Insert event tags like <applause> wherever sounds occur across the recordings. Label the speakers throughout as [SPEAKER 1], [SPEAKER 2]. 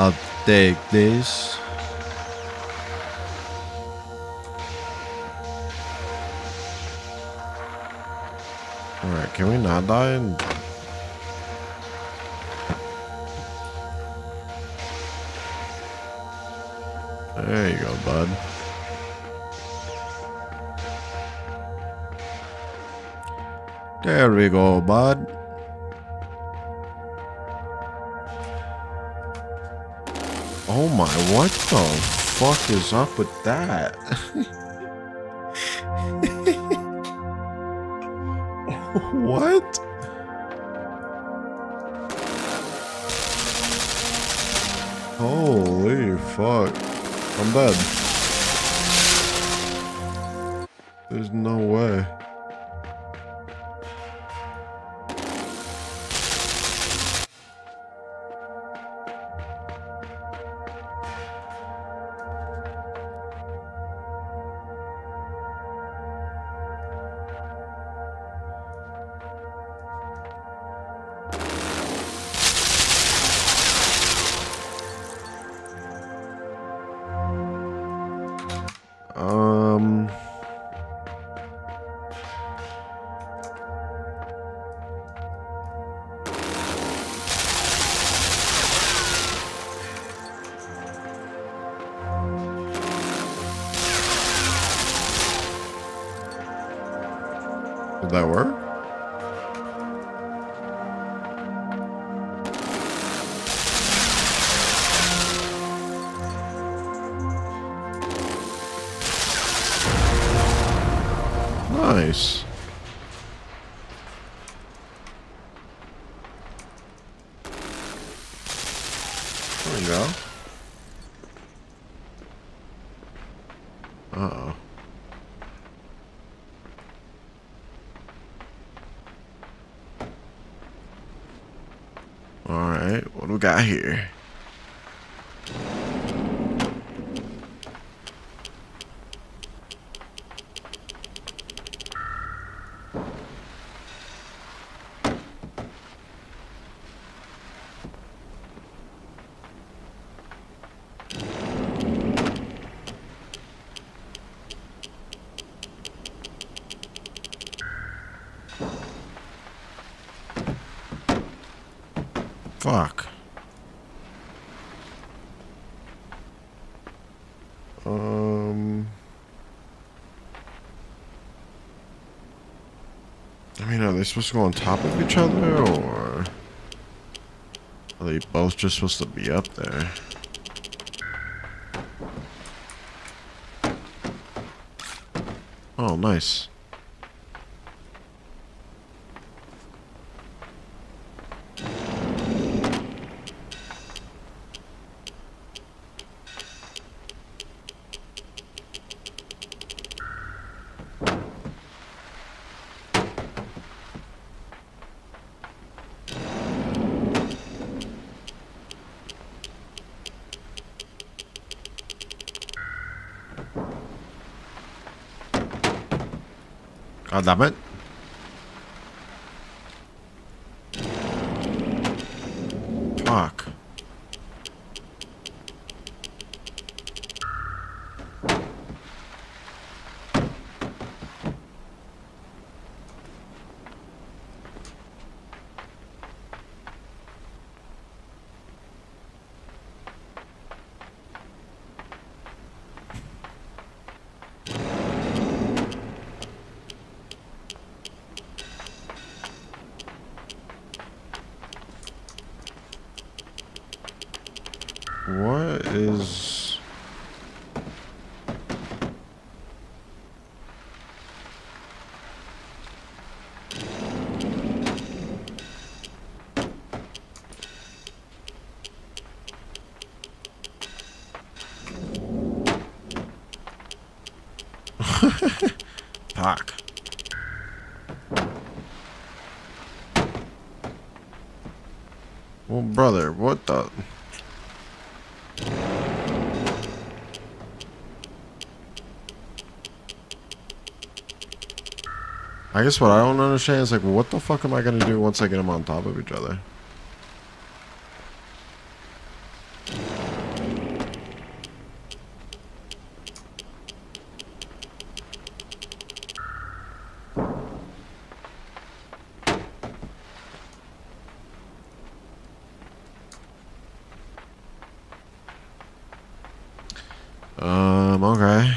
[SPEAKER 1] I'll take this. Alright, can we not die? There you go, bud. There we go, bud. Oh my, what the fuck is up with that? <laughs> what? Holy fuck. I'm dead. There's no way. Did that work? Fuck. Um. I mean, are they supposed to go on top of each other, or are they both just supposed to be up there? Oh, nice. God damn it. Fuck. What is... Well, oh, brother, what the... I guess what I don't understand is like, what the fuck am I gonna do once I get them on top of each other? Um, okay.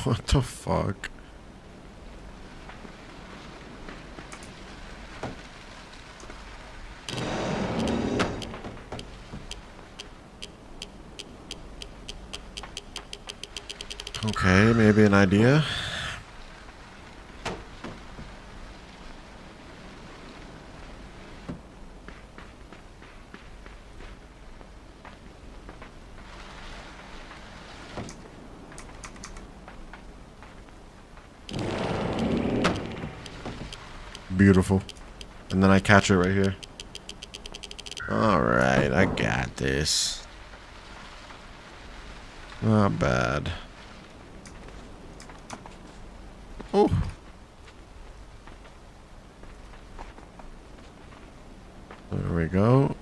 [SPEAKER 1] <laughs> What the fuck? Okay, maybe an idea. Catch it right here. Alright, I got this. Not bad. Oh. There we go.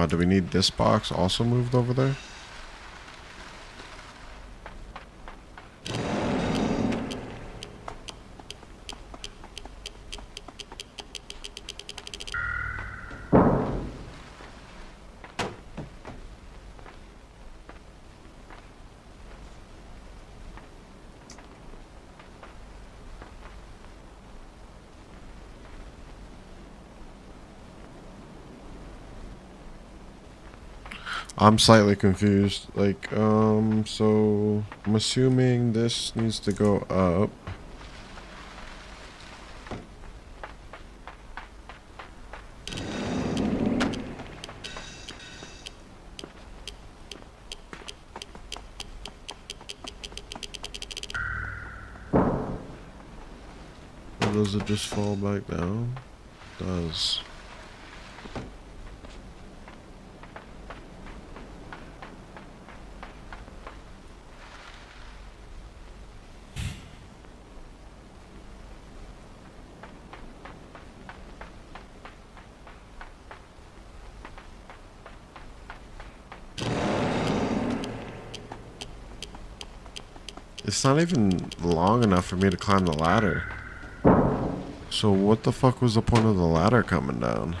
[SPEAKER 1] Wow, do we need this box also moved over there? I'm slightly confused. Like, um, so I'm assuming this needs to go up. Or does it just fall back down? It does. It's not even long enough for me to climb the ladder. So what the fuck was the point of the ladder coming down?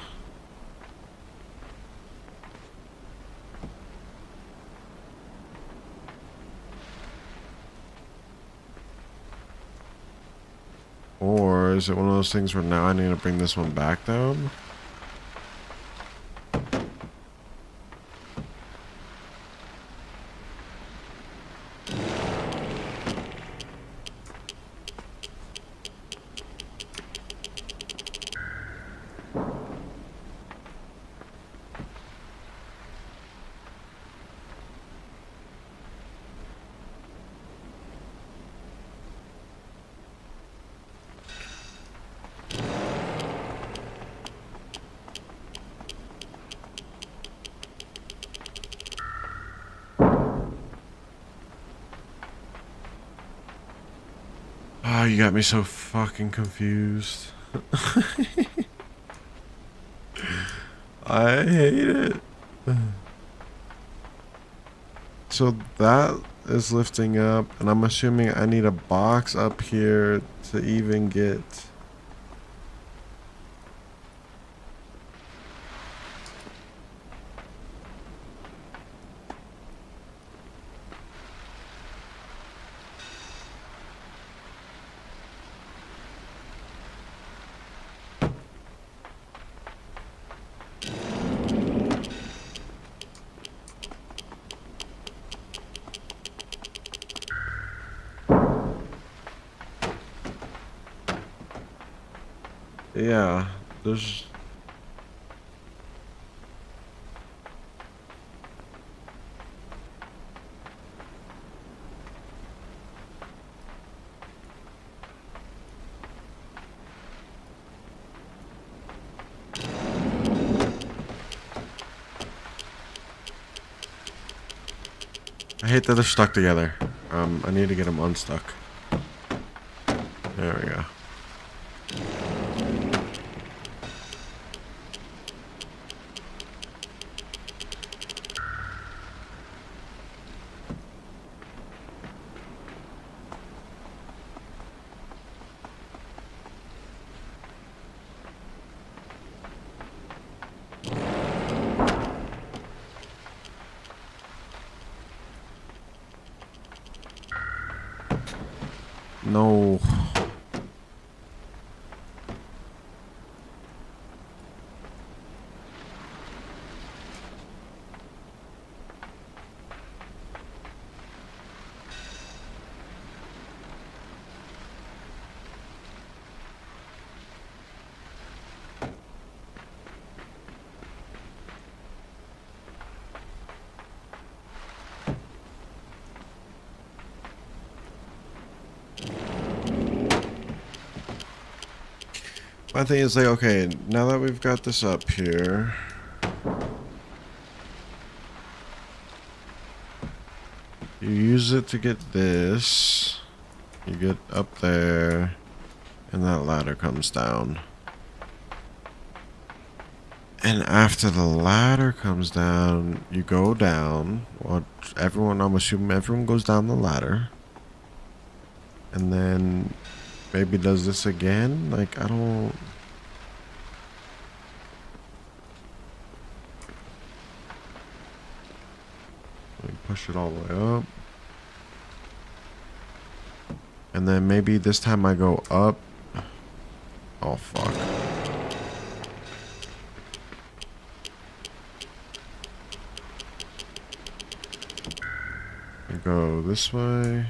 [SPEAKER 1] Or is it one of those things where now I need to bring this one back down? Oh, you got me so fucking confused. I hate it. So that is lifting up, and I'm assuming I need a box up here to even get... Yeah, there's... that they're stuck together. Um, I need to get them unstuck. There we go. No. My thing is like, okay, now that we've got this up here. You use it to get this. You get up there. And that ladder comes down. And after the ladder comes down, you go down. Well, everyone, I'm assuming everyone goes down the ladder. And then maybe does this again. Like, I don't... Push it all the way up. And then maybe this time I go up. Oh, fuck. I go this way.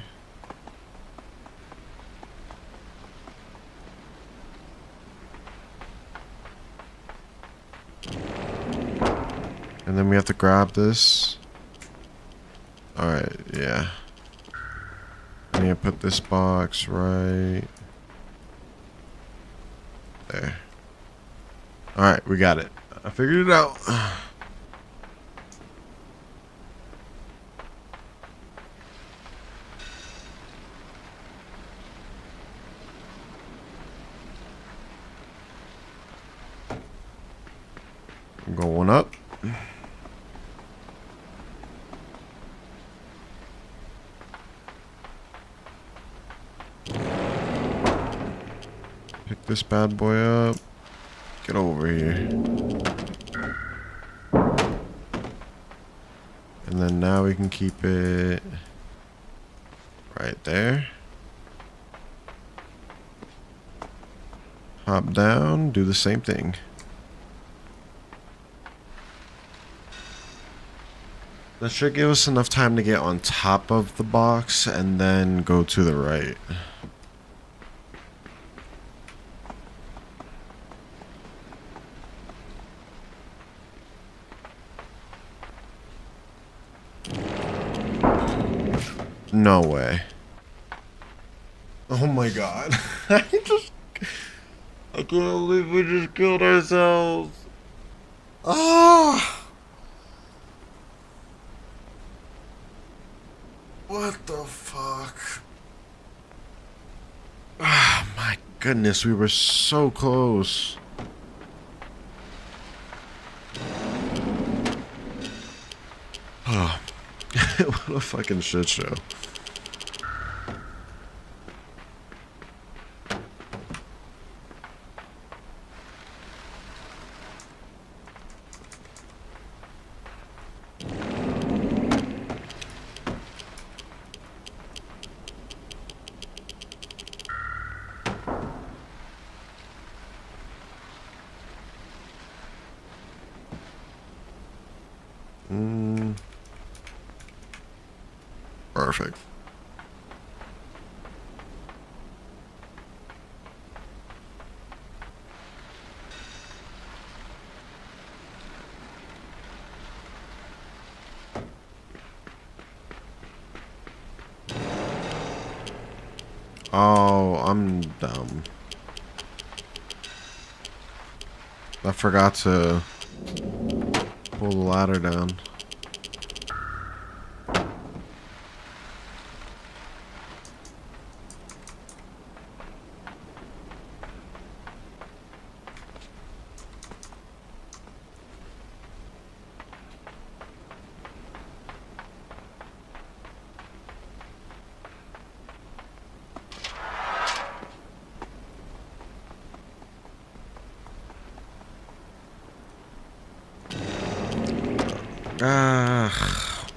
[SPEAKER 1] And then we have to grab this. Alright, yeah. I need to put this box right there. Alright, we got it. I figured it out. <sighs> Going up. This bad boy up. Get over here. And then now we can keep it right there. Hop down, do the same thing. That should give us enough time to get on top of the box and then go to the right. No way. Oh my god. <laughs> I just... I can't believe we just killed ourselves. Ah! What the fuck? Ah, my goodness, we were so close. Oh, what a fucking shit show. Perfect. Oh, I'm dumb. I forgot to pull the ladder down. Ah.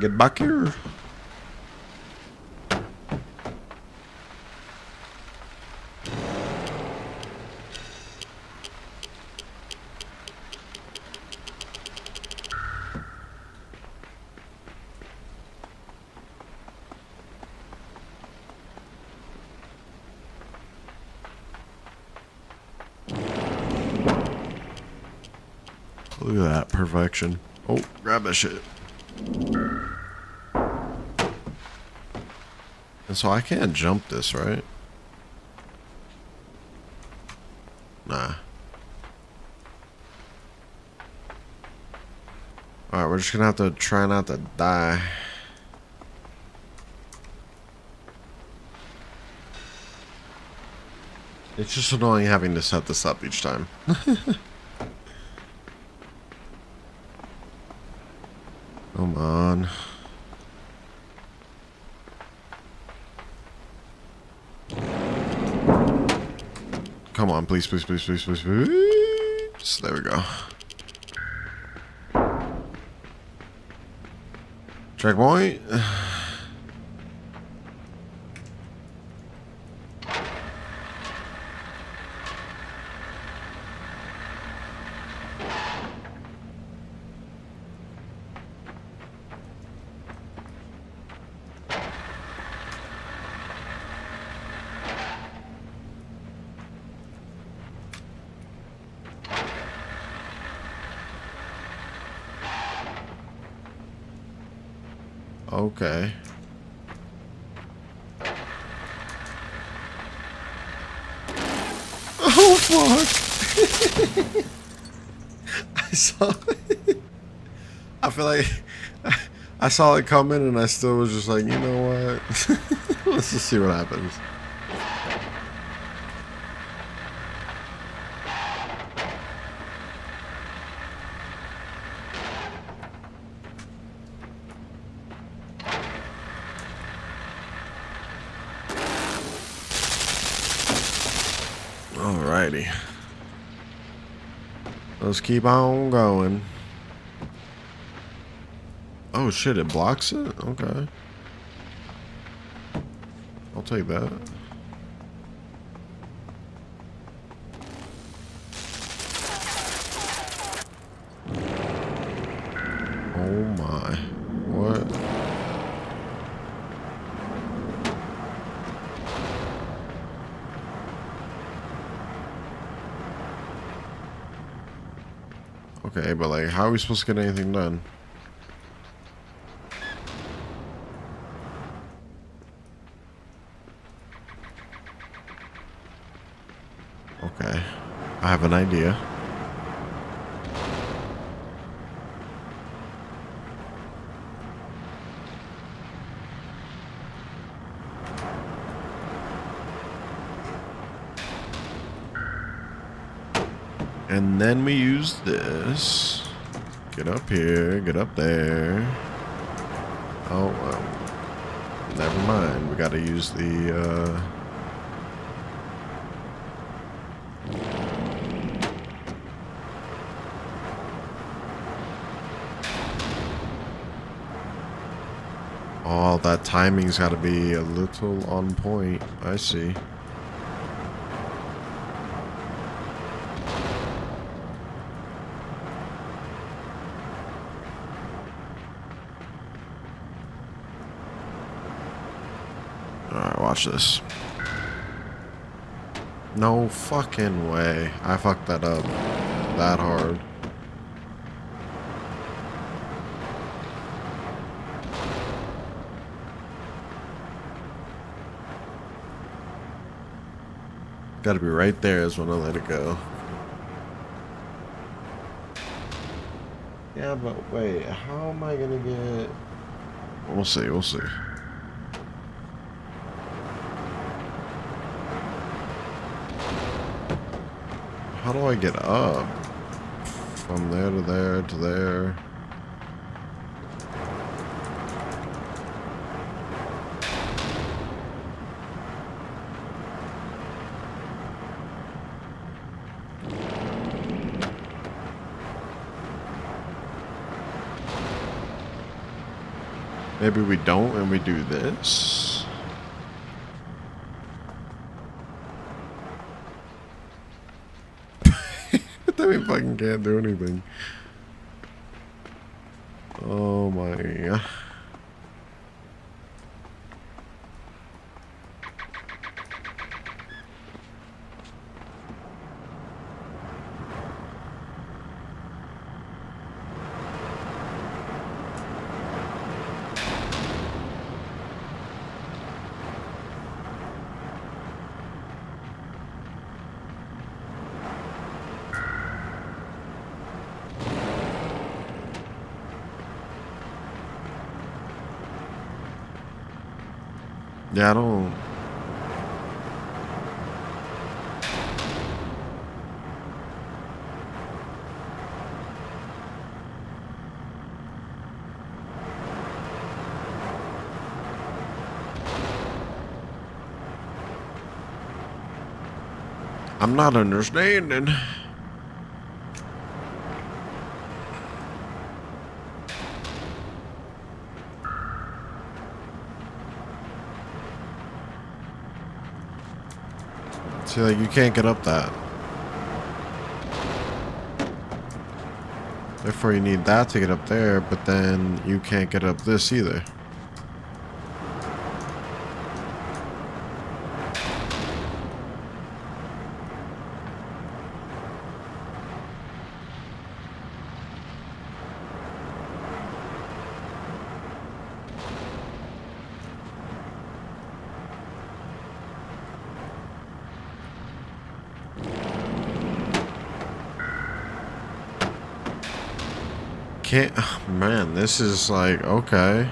[SPEAKER 1] Get back here. Look at that perfection. Oh, grab that shit. So I can't jump this, right? Nah. Alright, we're just gonna have to try not to die. It's just annoying having to set this up each time. <laughs> Come on. Come on, please, please, please, please, please, please. There we go. Checkpoint. Okay. <laughs> Oh fuck! <laughs> I saw it. <laughs> I feel like I saw it coming and I still was just like, you know what? Let's just see what happens. Let's keep on going. Oh shit, it blocks it? Okay. I'll take that. Oh my. What? Okay, but like, how are we supposed to get anything done? Okay, I have an idea. And then we use this. Get up here, get up there. Oh, um, never mind. We gotta use the, uh... Oh, that timing's gotta be a little on point. I see. Alright, watch this. No fucking way. I fucked that up that hard. Gotta be right there is when I let it go. Yeah, but wait, how am I gonna get... We'll see, we'll see. How do I get up? From there to there to there. Maybe we don't and we do this? Can't do anything. Oh my. I don't. I'm not understanding. See, like, you can't get up that. Therefore, you need that to get up there, but then you can't get up this either. Can't, oh, man, this is like, okay.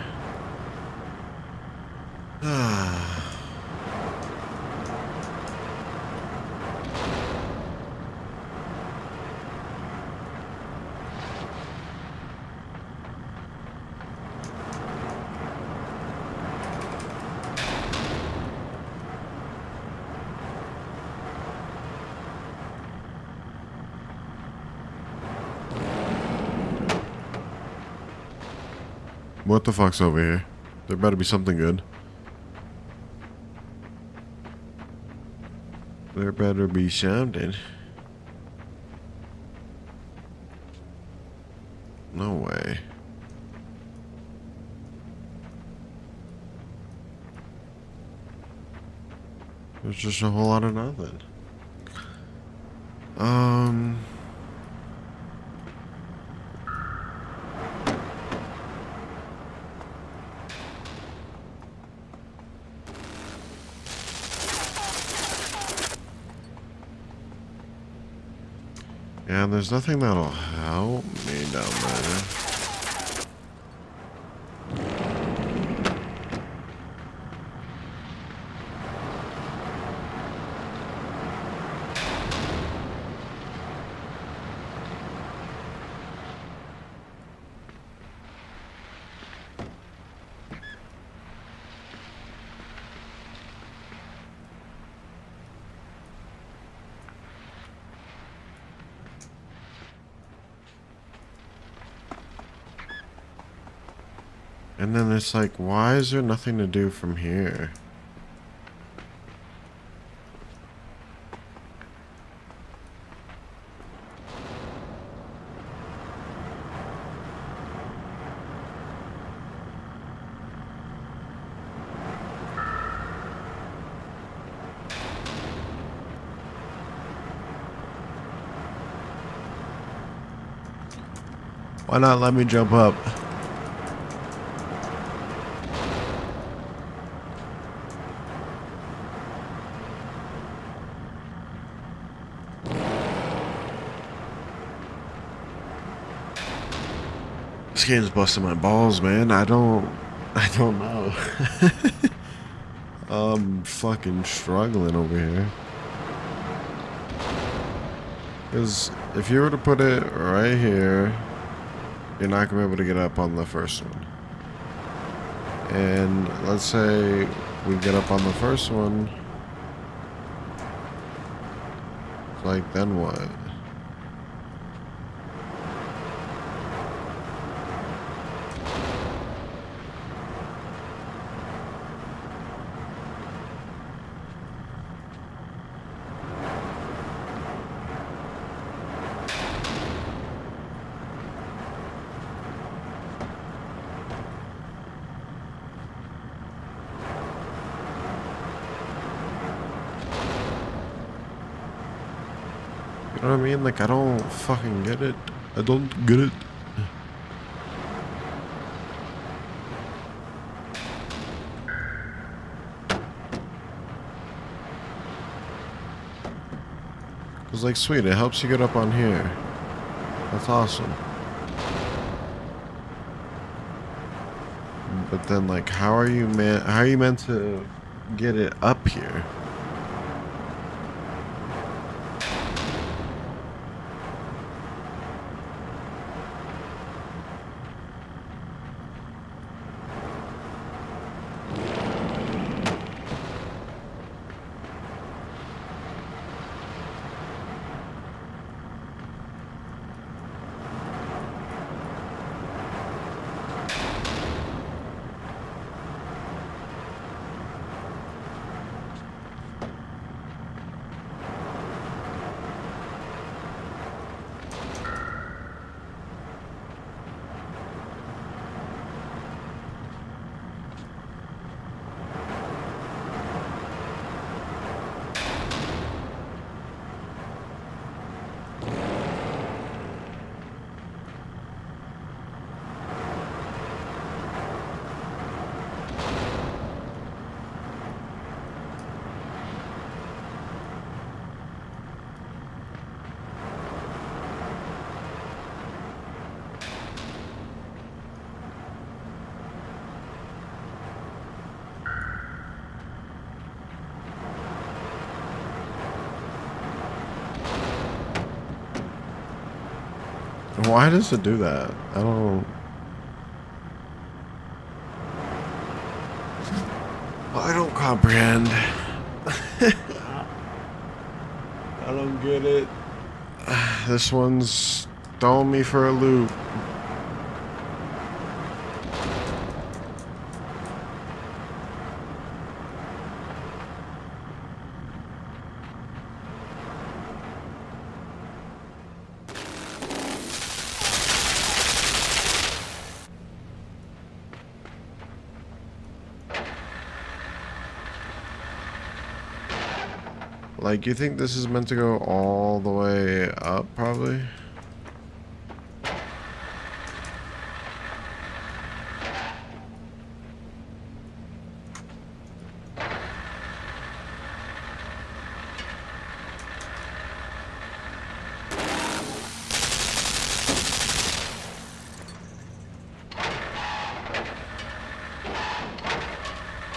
[SPEAKER 1] What the fuck's over here? There better be something good. There better be something. No way. There's just a whole lot of nothing. Um... Yeah, there's nothing that'll help me down there. And then it's like, why is there nothing to do from here? Why not let me jump up? Game's busting my balls, man. I don't... <laughs> I don't know. <laughs> I'm fucking struggling over here. Because if you were to put it right here, you're not going to be able to get up on the first one. And let's say we get up on the first one. Like, then what? You know what I mean? Like, I don't fucking get it. I don't get it. Cause like, sweet, it helps you get up on here. That's awesome. But then, like, how are you man? How are you meant to get it up here? Why does it do that? I don't. I don't comprehend. <laughs> I don't get it. This one's throwing me for a loop. Like, you think this is meant to go all the way up, probably?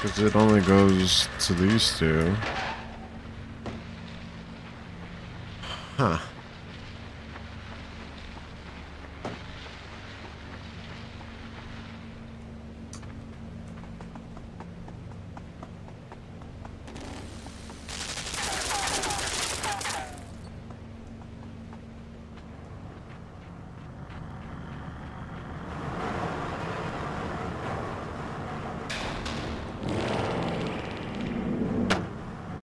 [SPEAKER 1] Because it only goes to these two. Huh.